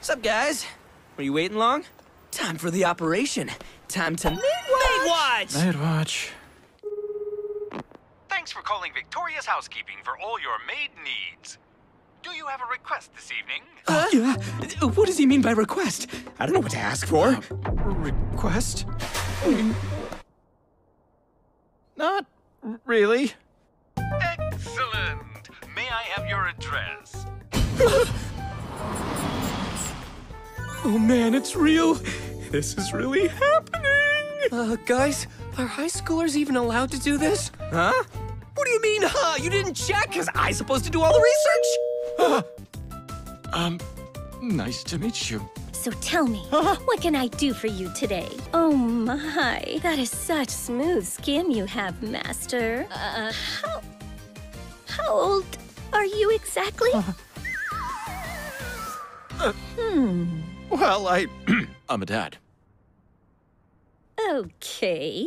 Sup, guys? Were you waiting long? Time for the operation. Time to Maid Watch! Night watch. Thanks for calling Victoria's Housekeeping for all your maid needs. Do you have a request this evening? Huh? Yeah. What does he mean by request? I don't know what to ask for. Uh, request? Not really. Excellent! May I have your address? Oh man, it's real. This is really happening. Uh, guys, are high schoolers even allowed to do this? Huh? What do you mean, huh? You didn't check? Is I supposed to do all the research? Um, nice to meet you. So tell me, what can I do for you today? Oh my, that is such smooth skin you have, Master. Uh, how... How old are you exactly? hmm, Well, I. I'm a dad. okay.